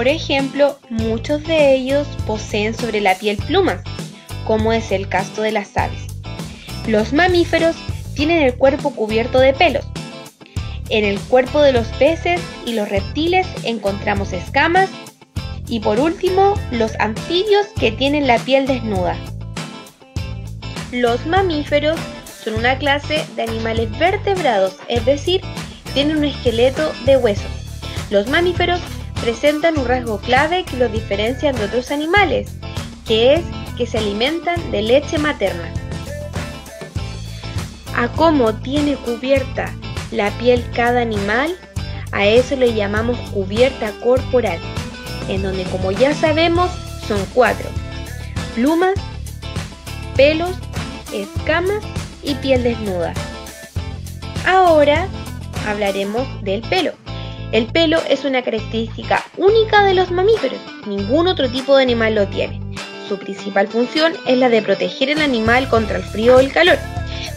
Por ejemplo, muchos de ellos poseen sobre la piel plumas, como es el caso de las aves. Los mamíferos tienen el cuerpo cubierto de pelos. En el cuerpo de los peces y los reptiles encontramos escamas y por último los anfibios que tienen la piel desnuda. Los mamíferos son una clase de animales vertebrados, es decir, tienen un esqueleto de huesos. Los mamíferos presentan un rasgo clave que los diferencia de otros animales, que es que se alimentan de leche materna. A cómo tiene cubierta la piel cada animal, a eso le llamamos cubierta corporal, en donde como ya sabemos son cuatro, plumas, pelos, escamas y piel desnuda. Ahora hablaremos del pelo. El pelo es una característica única de los mamíferos, ningún otro tipo de animal lo tiene. Su principal función es la de proteger al animal contra el frío o el calor.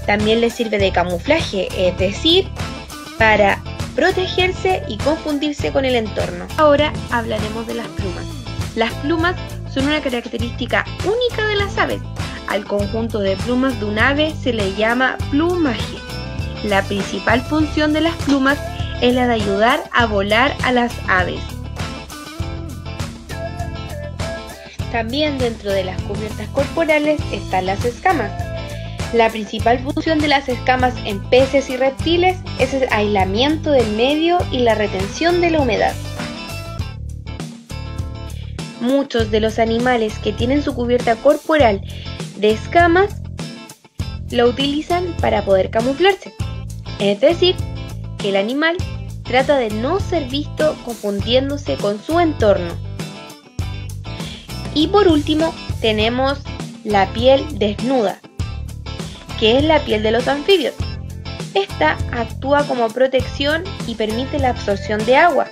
También le sirve de camuflaje, es decir, para protegerse y confundirse con el entorno. Ahora hablaremos de las plumas. Las plumas son una característica única de las aves. Al conjunto de plumas de un ave se le llama plumaje. La principal función de las plumas es la de ayudar a volar a las aves. También dentro de las cubiertas corporales están las escamas. La principal función de las escamas en peces y reptiles es el aislamiento del medio y la retención de la humedad. Muchos de los animales que tienen su cubierta corporal de escamas lo utilizan para poder camuflarse. Es decir, que el animal trata de no ser visto confundiéndose con su entorno. Y por último tenemos la piel desnuda, que es la piel de los anfibios. Esta actúa como protección y permite la absorción de agua.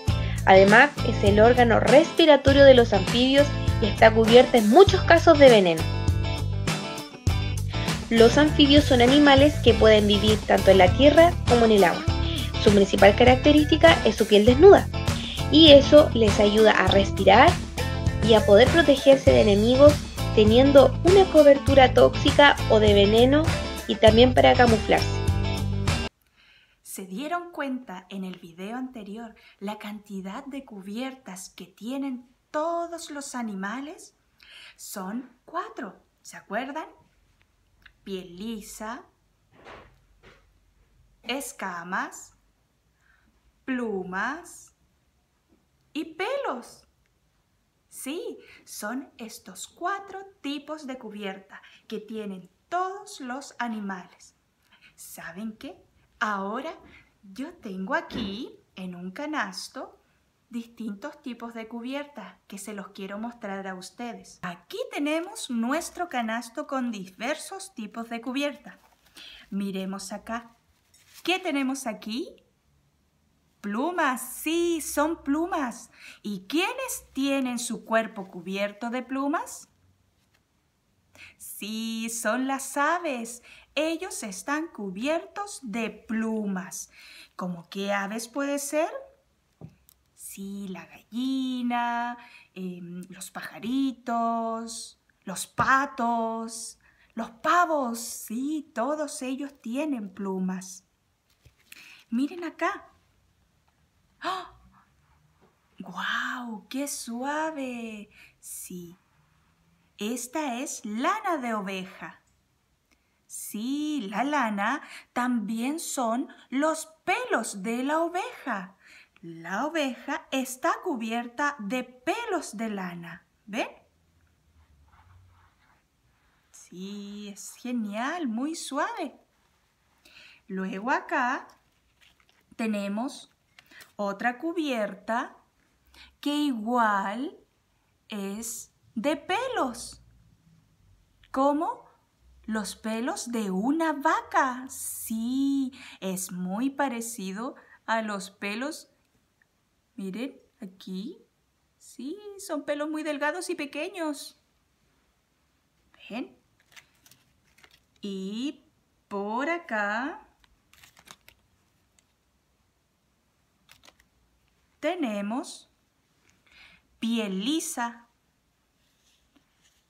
Además, es el órgano respiratorio de los anfibios y está cubierta en muchos casos de veneno. Los anfibios son animales que pueden vivir tanto en la tierra como en el agua. Su principal característica es su piel desnuda y eso les ayuda a respirar y a poder protegerse de enemigos teniendo una cobertura tóxica o de veneno y también para camuflarse. ¿Se dieron cuenta en el video anterior la cantidad de cubiertas que tienen todos los animales? Son cuatro, ¿se acuerdan? Piel lisa, escamas, plumas y pelos. Sí, son estos cuatro tipos de cubierta que tienen todos los animales. ¿Saben qué? Ahora yo tengo aquí en un canasto distintos tipos de cubierta que se los quiero mostrar a ustedes. Aquí tenemos nuestro canasto con diversos tipos de cubierta. Miremos acá. ¿Qué tenemos aquí? Plumas, sí, son plumas. ¿Y quiénes tienen su cuerpo cubierto de plumas? Sí, son las aves. Ellos están cubiertos de plumas. ¿Cómo qué aves puede ser? Sí, la gallina, em, los pajaritos, los patos, los pavos. Sí, todos ellos tienen plumas. Miren acá. ¡Oh! ¡Guau! ¡Qué suave! Sí, esta es lana de oveja. Sí, la lana también son los pelos de la oveja. La oveja está cubierta de pelos de lana. ¿Ven? Sí, es genial, muy suave. Luego acá tenemos otra cubierta que igual es de pelos, como los pelos de una vaca. Sí, es muy parecido a los pelos. Miren, aquí. Sí, son pelos muy delgados y pequeños. ¿Ven? Y por acá tenemos piel lisa.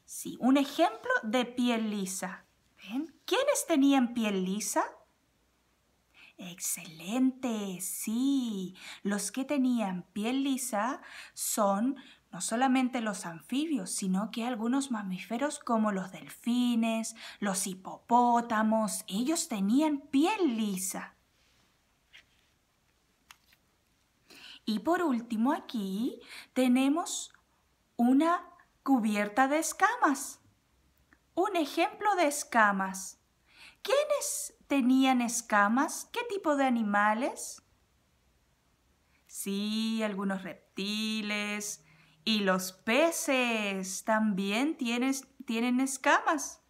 Sí, un ejemplo de piel lisa. ¿Ven? ¿Quiénes tenían piel lisa? Excelente, sí. Los que tenían piel lisa son no solamente los anfibios, sino que algunos mamíferos como los delfines, los hipopótamos, ellos tenían piel lisa. Y por último aquí tenemos una cubierta de escamas. Un ejemplo de escamas. ¿Quiénes tenían escamas? ¿Qué tipo de animales? Sí, algunos reptiles. Y los peces también tienen, tienen escamas.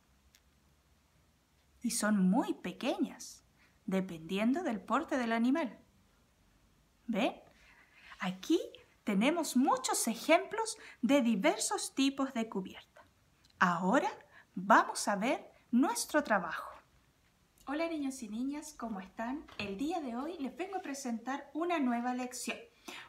Y son muy pequeñas, dependiendo del porte del animal. ¿Ven? Aquí tenemos muchos ejemplos de diversos tipos de cubierta. Ahora vamos a ver nuestro trabajo. Hola niños y niñas, ¿cómo están? El día de hoy les vengo a presentar una nueva lección.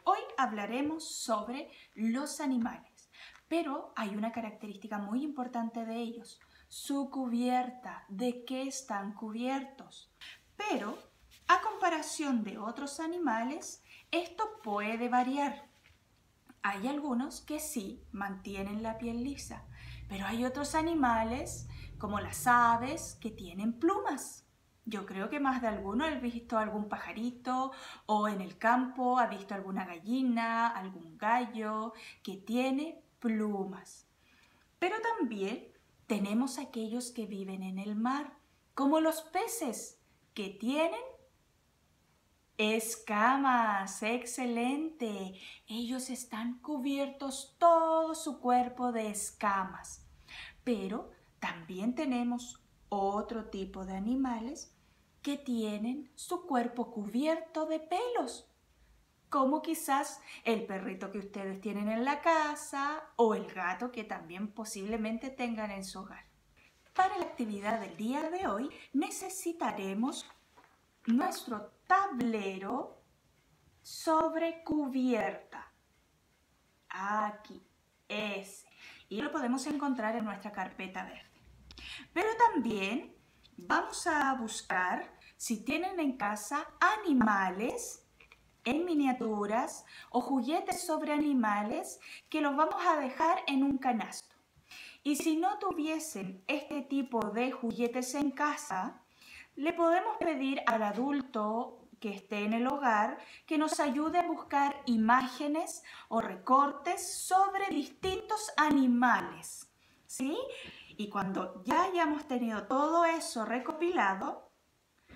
Hoy hablaremos sobre los animales, pero hay una característica muy importante de ellos, su cubierta, de qué están cubiertos. Pero, a comparación de otros animales, esto puede variar. Hay algunos que sí mantienen la piel lisa, pero hay otros animales, como las aves, que tienen plumas. Yo creo que más de alguno ha visto algún pajarito o en el campo ha visto alguna gallina, algún gallo que tiene plumas. Pero también tenemos aquellos que viven en el mar, como los peces, que tienen Escamas, excelente. Ellos están cubiertos todo su cuerpo de escamas. Pero también tenemos otro tipo de animales que tienen su cuerpo cubierto de pelos, como quizás el perrito que ustedes tienen en la casa o el gato que también posiblemente tengan en su hogar. Para la actividad del día de hoy necesitaremos nuestro tablero sobre cubierta. Aquí, ese. Y lo podemos encontrar en nuestra carpeta verde. Pero también vamos a buscar si tienen en casa animales en miniaturas o juguetes sobre animales que los vamos a dejar en un canasto. Y si no tuviesen este tipo de juguetes en casa, le podemos pedir al adulto que esté en el hogar que nos ayude a buscar imágenes o recortes sobre distintos animales. ¿Sí? Y cuando ya hayamos tenido todo eso recopilado,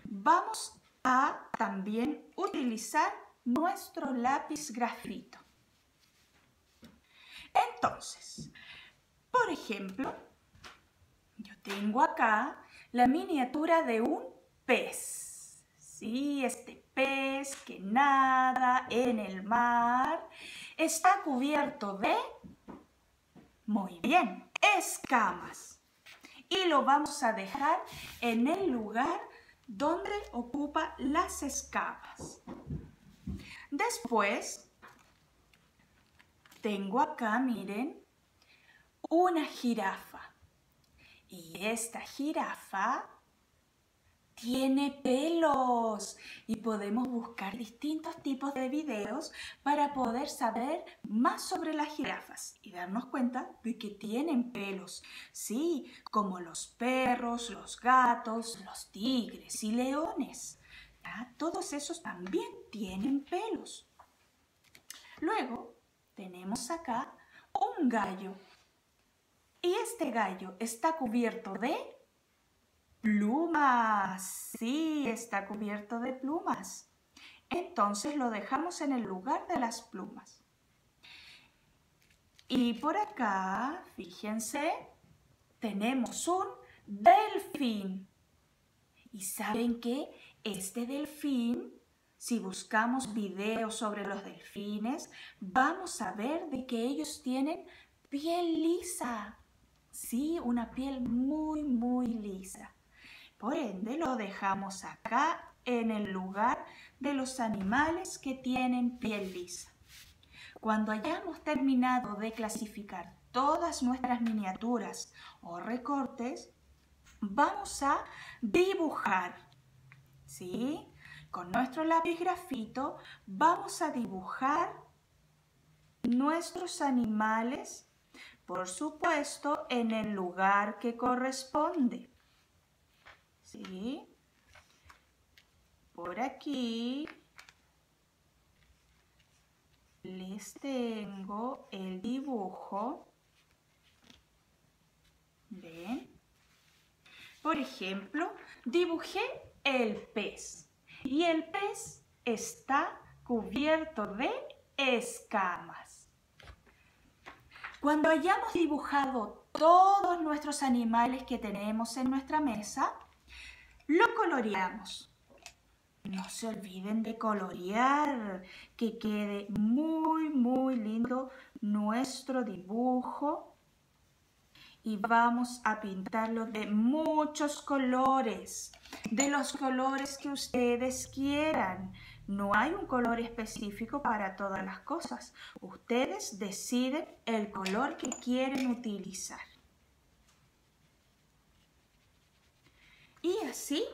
vamos a también utilizar nuestro lápiz grafito. Entonces, por ejemplo, yo tengo acá la miniatura de un pez. Sí, este pez que nada en el mar está cubierto de, muy bien, escamas. Y lo vamos a dejar en el lugar donde ocupa las escamas. Después, tengo acá, miren, una jirafa. Y esta jirafa tiene pelos y podemos buscar distintos tipos de videos para poder saber más sobre las jirafas y darnos cuenta de que tienen pelos. Sí, como los perros, los gatos, los tigres y leones. Todos esos también tienen pelos. Luego tenemos acá un gallo. Y este gallo está cubierto de Plumas. Sí, está cubierto de plumas. Entonces lo dejamos en el lugar de las plumas. Y por acá, fíjense, tenemos un delfín. ¿Y saben qué? Este delfín, si buscamos videos sobre los delfines, vamos a ver de que ellos tienen piel lisa. Sí, una piel muy, muy lisa. Por ende, lo dejamos acá en el lugar de los animales que tienen piel lisa. Cuando hayamos terminado de clasificar todas nuestras miniaturas o recortes, vamos a dibujar. ¿Sí? Con nuestro lápiz grafito vamos a dibujar nuestros animales, por supuesto, en el lugar que corresponde. ¿Sí? Por aquí les tengo el dibujo. ¿Ven? Por ejemplo, dibujé el pez y el pez está cubierto de escamas. Cuando hayamos dibujado todos nuestros animales que tenemos en nuestra mesa, lo coloreamos. No se olviden de colorear, que quede muy, muy lindo nuestro dibujo. Y vamos a pintarlo de muchos colores, de los colores que ustedes quieran. No hay un color específico para todas las cosas. Ustedes deciden el color que quieren utilizar. Y así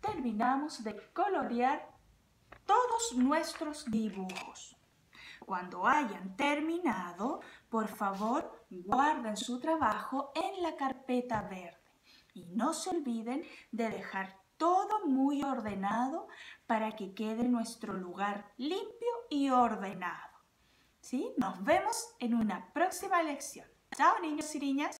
terminamos de colorear todos nuestros dibujos. Cuando hayan terminado, por favor, guarden su trabajo en la carpeta verde. Y no se olviden de dejar todo muy ordenado para que quede nuestro lugar limpio y ordenado. ¿Sí? Nos vemos en una próxima lección. Chao niños y niñas.